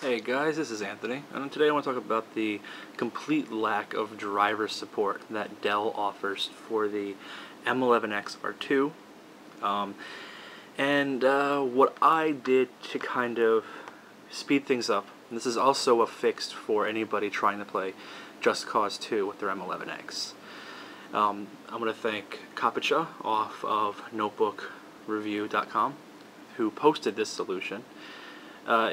Hey guys, this is Anthony, and today I want to talk about the complete lack of driver support that Dell offers for the M11X R2, um, and uh, what I did to kind of speed things up. This is also a fix for anybody trying to play Just Cause 2 with their M11X. Um, I'm going to thank Kapicha off of NotebookReview.com who posted this solution. Uh,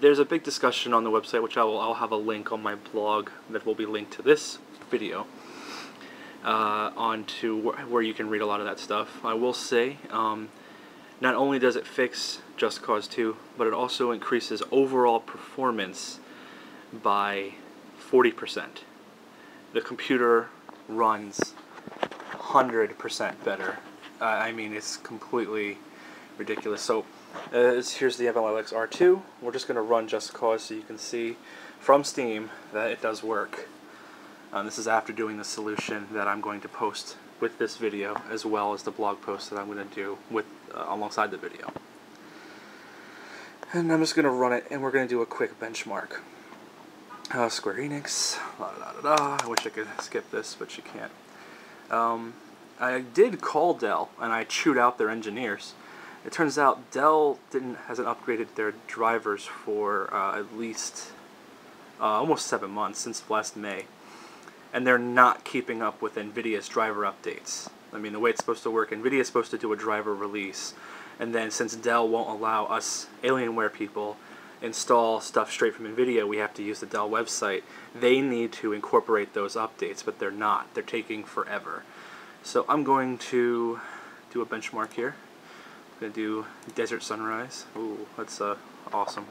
there's a big discussion on the website, which I will I'll have a link on my blog that will be linked to this video, uh, onto wh where you can read a lot of that stuff. I will say, um, not only does it fix Just Cause 2, but it also increases overall performance by 40%. The computer runs 100% better. Uh, I mean, it's completely ridiculous. So uh, here's the M11X R2. We're just going to run Just Cause so you can see from Steam that it does work. Um, this is after doing the solution that I'm going to post with this video as well as the blog post that I'm going to do with uh, alongside the video. And I'm just going to run it and we're going to do a quick benchmark. Uh, Square Enix, la da da da. I wish I could skip this, but you can't. Um, I did call Dell and I chewed out their engineers. It turns out Dell didn't hasn't upgraded their drivers for uh, at least uh, almost seven months since last May, and they're not keeping up with NVIDIA's driver updates. I mean, the way it's supposed to work, NVIDIA is supposed to do a driver release, and then since Dell won't allow us Alienware people install stuff straight from NVIDIA, we have to use the Dell website. They need to incorporate those updates, but they're not. They're taking forever. So I'm going to do a benchmark here gonna do Desert Sunrise. Ooh, that's uh, awesome.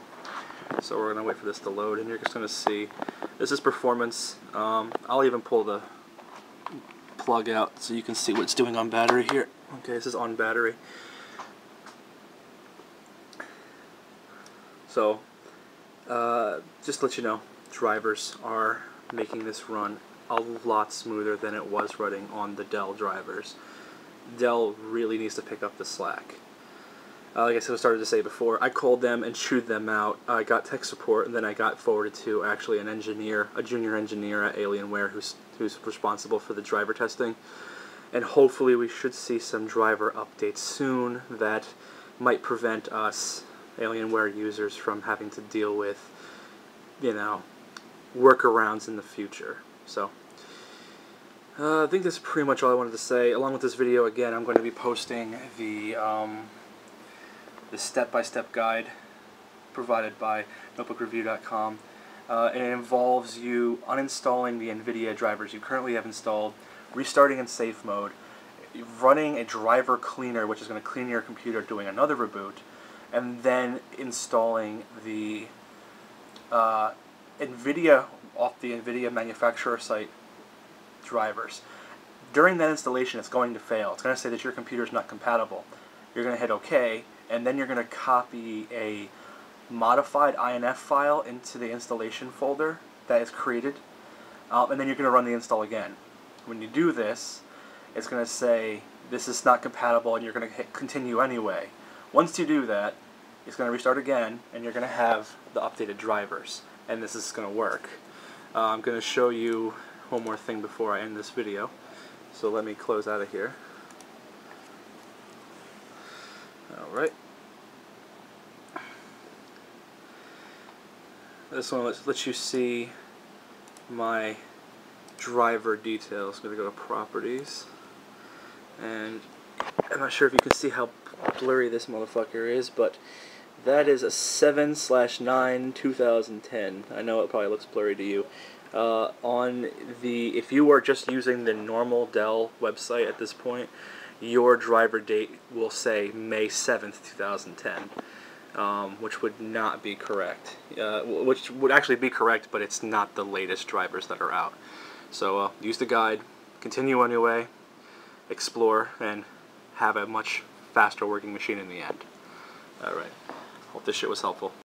So we're gonna wait for this to load, and you're just gonna see this is performance. Um, I'll even pull the plug out so you can see what it's doing on battery here. Okay, this is on battery. So, uh, just to let you know, drivers are making this run a lot smoother than it was running on the Dell drivers. Dell really needs to pick up the slack. Uh, like I said, I started to say before, I called them and chewed them out. I got tech support, and then I got forwarded to actually an engineer, a junior engineer at Alienware, who's who's responsible for the driver testing. And hopefully, we should see some driver updates soon that might prevent us Alienware users from having to deal with, you know, workarounds in the future. So. Uh, I think that's pretty much all I wanted to say. Along with this video, again, I'm going to be posting the um, the step-by-step -step guide provided by notebookreview.com. Uh, and it involves you uninstalling the NVIDIA drivers you currently have installed, restarting in safe mode, running a driver cleaner, which is going to clean your computer, doing another reboot, and then installing the uh, NVIDIA off the NVIDIA manufacturer site drivers. During that installation, it's going to fail. It's going to say that your computer is not compatible. You're going to hit OK, and then you're going to copy a modified INF file into the installation folder that is created, um, and then you're going to run the install again. When you do this, it's going to say this is not compatible, and you're going to hit continue anyway. Once you do that, it's going to restart again, and you're going to have the updated drivers, and this is going to work. Uh, I'm going to show you one more thing before I end this video. So let me close out of here. Alright. This one lets, lets you see my driver details. I'm going to go to properties. And I'm not sure if you can see how blurry this motherfucker is, but that is a 7 slash 9 2010. I know it probably looks blurry to you. Uh, on the, if you are just using the normal Dell website at this point, your driver date will say May 7th, 2010, um, which would not be correct. Uh, which would actually be correct, but it's not the latest drivers that are out. So uh, use the guide, continue on your way, explore, and have a much faster working machine in the end. Alright, hope this shit was helpful.